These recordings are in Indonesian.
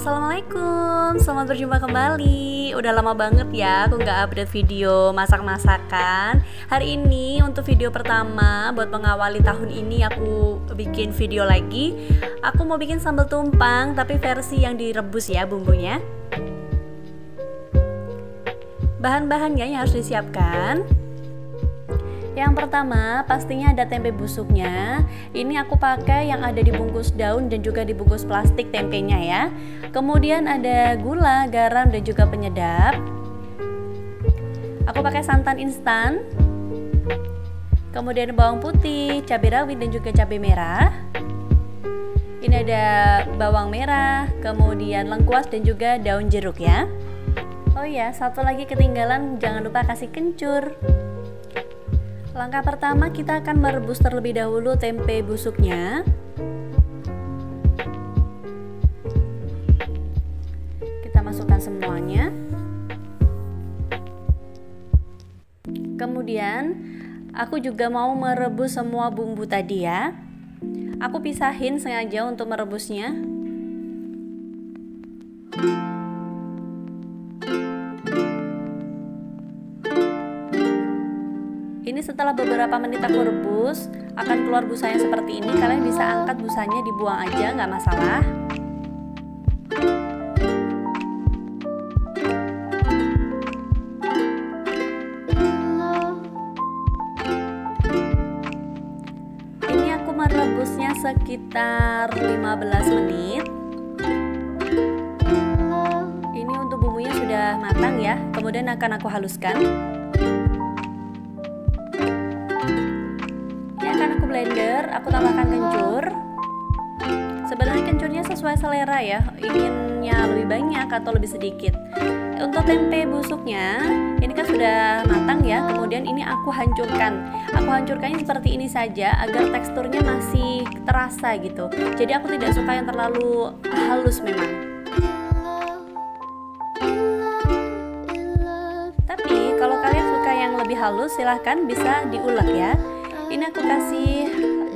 Assalamualaikum, selamat berjumpa kembali. Udah lama banget ya aku nggak update video masak-masakan. Hari ini untuk video pertama buat mengawali tahun ini aku bikin video lagi. Aku mau bikin sambal tumpang tapi versi yang direbus ya bumbunya. Bahan-bahannya yang harus disiapkan yang pertama, pastinya ada tempe busuknya. Ini aku pakai yang ada dibungkus daun dan juga dibungkus plastik tempenya ya. Kemudian ada gula, garam dan juga penyedap. Aku pakai santan instan. Kemudian bawang putih, cabai rawit dan juga cabai merah. Ini ada bawang merah, kemudian lengkuas dan juga daun jeruk ya. Oh ya, satu lagi ketinggalan, jangan lupa kasih kencur. Langkah pertama kita akan merebus terlebih dahulu tempe busuknya. Kita masukkan semuanya. Kemudian aku juga mau merebus semua bumbu tadi ya. Aku pisahin sengaja untuk merebusnya. Setelah beberapa menit aku rebus, akan keluar busanya seperti ini. Kalian bisa angkat busanya, dibuang aja, nggak masalah. Ini aku merebusnya sekitar 15 menit. Ini untuk bumbunya sudah matang ya. Kemudian akan aku haluskan. Blender aku tambahkan kencur. Sebenarnya kencurnya sesuai selera ya inginnya lebih banyak atau lebih sedikit. Untuk tempe busuknya ini kan sudah matang ya kemudian ini aku hancurkan. Aku hancurkannya seperti ini saja agar teksturnya masih terasa gitu. Jadi aku tidak suka yang terlalu halus memang. Tapi kalau kalian suka yang lebih halus silahkan bisa diulek ya ini aku kasih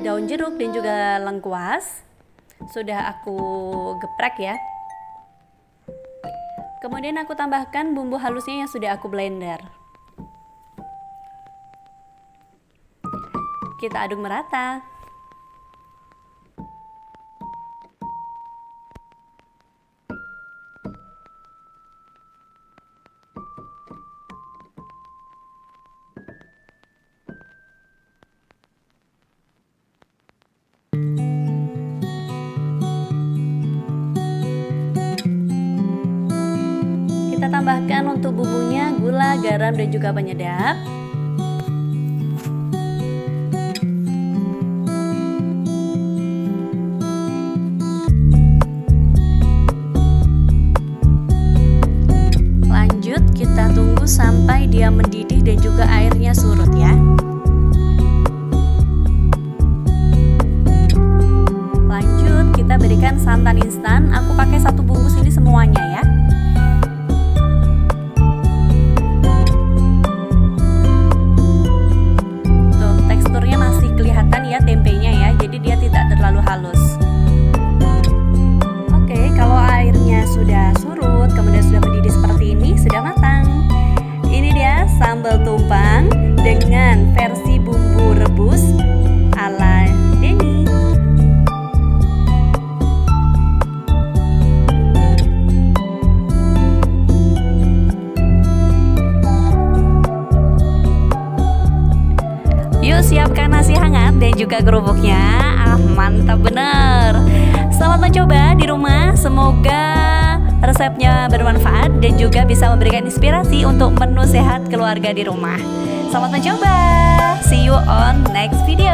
daun jeruk dan juga lengkuas. Sudah aku geprek ya. Kemudian aku tambahkan bumbu halusnya yang sudah aku blender. Kita aduk merata garam, dan juga penyedap. Lanjut kita tunggu sampai dia mendidih dan juga airnya surut ya. Lanjut kita berikan santan instan. Aku pakai satu bungkus ini semuanya ya. Dan juga kerupuknya. Ah, mantap bener. Selamat mencoba di rumah. Semoga resepnya bermanfaat dan juga bisa memberikan inspirasi untuk menu sehat keluarga di rumah. Selamat mencoba. See you on next video.